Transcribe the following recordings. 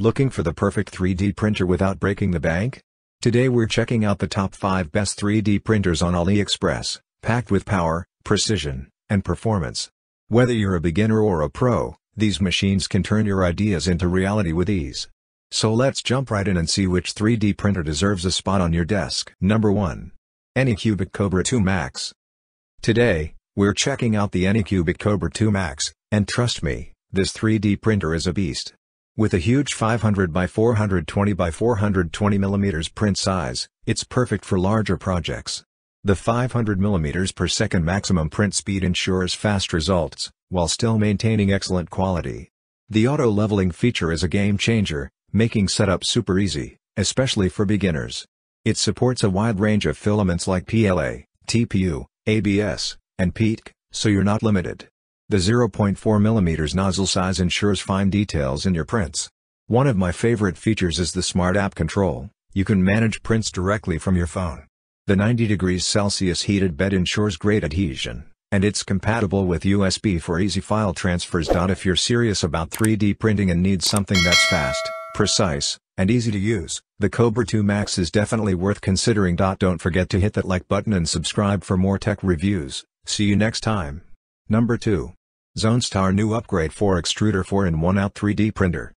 Looking for the perfect 3D printer without breaking the bank? Today we're checking out the top 5 best 3D printers on AliExpress, packed with power, precision, and performance. Whether you're a beginner or a pro, these machines can turn your ideas into reality with ease. So let's jump right in and see which 3D printer deserves a spot on your desk. Number 1. Anycubic Kobra 2 Max. Today, we're checking out the Anycubic Kobra 2 Max, and trust me, this 3D printer is a beast. With a huge 500 by 420 by 420 mm print size, it's perfect for larger projects. The 500 mm per second maximum print speed ensures fast results, while still maintaining excellent quality. The auto leveling feature is a game changer, making setup super easy, especially for beginners. It supports a wide range of filaments like PLA, TPU, ABS, and PETG, so you're not limited. The 0.4mm nozzle size ensures fine details in your prints. One of my favorite features is the Smart App Control, you can manage prints directly from your phone. The 90 degrees Celsius heated bed ensures great adhesion, and it's compatible with USB for easy file transfers. If you're serious about 3D printing and need something that's fast, precise, and easy to use, the Kobra 2 Max is definitely worth considering. Don't forget to hit that like button and subscribe for more tech reviews. See you next time. Number 2. ZoneStar new upgrade 4 extruder 4-in-1 out 3D printer.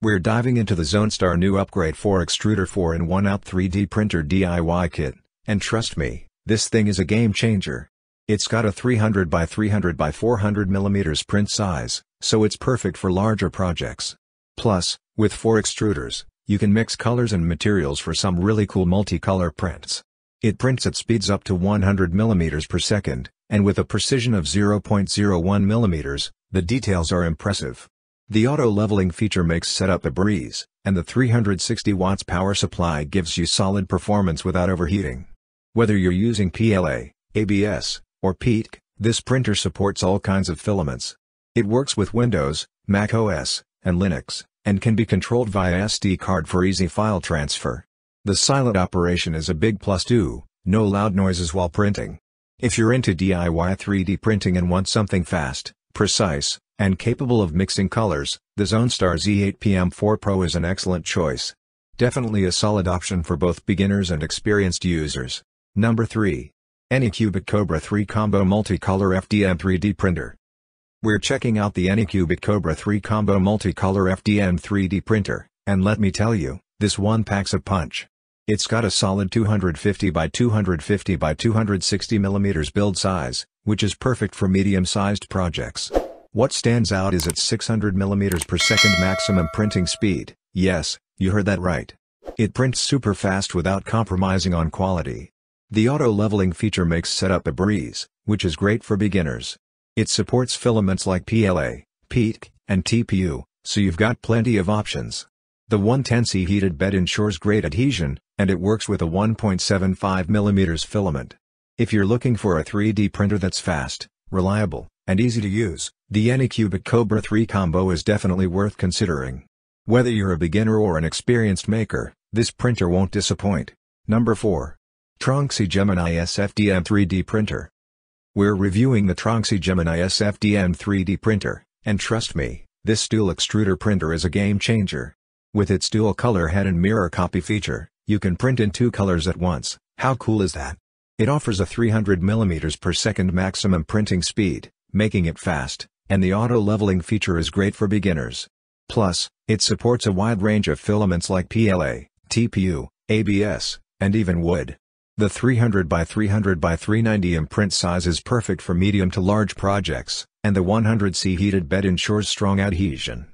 We're diving into the ZoneStar new upgrade 4 extruder 4-in-1 out 3D printer DIY kit, and trust me, this thing is a game changer. It's got a 300 by 300 by 400 mm print size, so it's perfect for larger projects. Plus, with 4 extruders, you can mix colors and materials for some really cool multicolor prints. It prints at speeds up to 100 mm per second, and with a precision of 0.01 mm, the details are impressive. The auto-leveling feature makes setup a breeze, and the 360 watts power supply gives you solid performance without overheating. Whether you're using PLA, ABS, or PETG, this printer supports all kinds of filaments. It works with Windows, Mac OS, and Linux, and can be controlled via SD card for easy file transfer. The silent operation is a big plus too, no loud noises while printing. If you're into DIY 3D printing and want something fast, precise, and capable of mixing colors, the ZoneStar Z8 PM4 Pro is an excellent choice. Definitely a solid option for both beginners and experienced users. Number 3. Anycubic Kobra 3 Combo Multicolor FDM 3D Printer. We're checking out the Anycubic Kobra 3 Combo Multicolor FDM 3D Printer, and let me tell you, this one packs a punch. It's got a solid 250 by 250 by 260 mm build size, which is perfect for medium-sized projects. What stands out is its 600 mm per second maximum printing speed, yes, you heard that right. It prints super fast without compromising on quality. The auto-leveling feature makes setup a breeze, which is great for beginners. It supports filaments like PLA, PETG, and TPU, so you've got plenty of options. The 110C heated bed ensures great adhesion, and it works with a 1.75mm filament. If you're looking for a 3D printer that's fast, reliable, and easy to use, the Anycubic Kobra 3 combo is definitely worth considering. Whether you're a beginner or an experienced maker, this printer won't disappoint. Number 4. Tronxy Gemini S FDM 3D Printer. We're reviewing the Tronxy Gemini S FDM 3D Printer, and trust me, this dual extruder printer is a game changer. With its dual color head and mirror copy feature, you can print in two colors at once, how cool is that? It offers a 300 mm per second maximum printing speed, making it fast, and the auto leveling feature is great for beginners. Plus, it supports a wide range of filaments like PLA, TPU, ABS, and even wood. The 300 by 300 by 390 imprint size is perfect for medium to large projects, and the 100C heated bed ensures strong adhesion.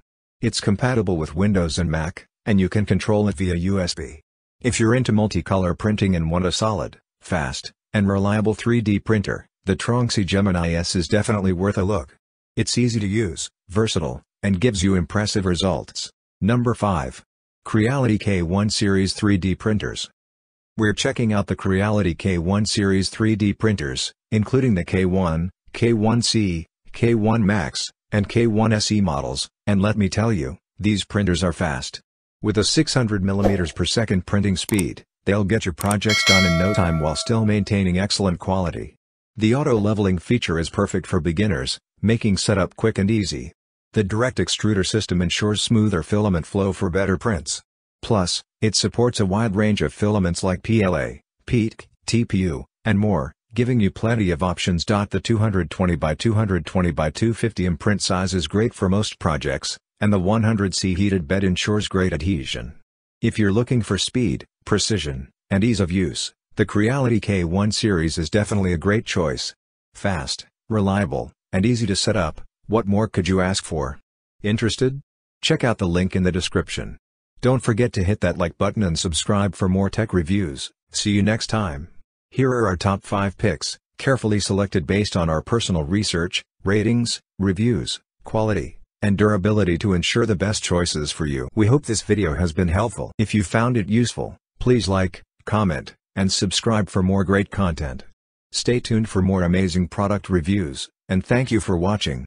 It's compatible with Windows and Mac, and you can control it via USB. If you're into multicolor printing and want a solid, fast, and reliable 3D printer, the Tronxy Gemini S is definitely worth a look. It's easy to use, versatile, and gives you impressive results. Number 5. Creality K1 Series 3D Printers. We're checking out the Creality K1 Series 3D printers, including the K1, K1C, K1 Max, and K1 SE models, and let me tell you, these printers are fast. With a 600mm per second printing speed, they'll get your projects done in no time while still maintaining excellent quality. The auto leveling feature is perfect for beginners, making setup quick and easy. The direct extruder system ensures smoother filament flow for better prints. Plus, it supports a wide range of filaments like PLA, PEEK, TPU, and more, giving you plenty of options. The 220 by 220 by 250 imprint size is great for most projects, and the 100C heated bed ensures great adhesion. If you're looking for speed, precision, and ease of use, the Creality K1 series is definitely a great choice. Fast, reliable, and easy to set up, what more could you ask for? Interested? Check out the link in the description. Don't forget to hit that like button and subscribe for more tech reviews. See you next time. Here are our top 5 picks, carefully selected based on our personal research, ratings, reviews, quality, and durability to ensure the best choices for you. We hope this video has been helpful. If you found it useful, please like, comment, and subscribe for more great content. Stay tuned for more amazing product reviews, and thank you for watching.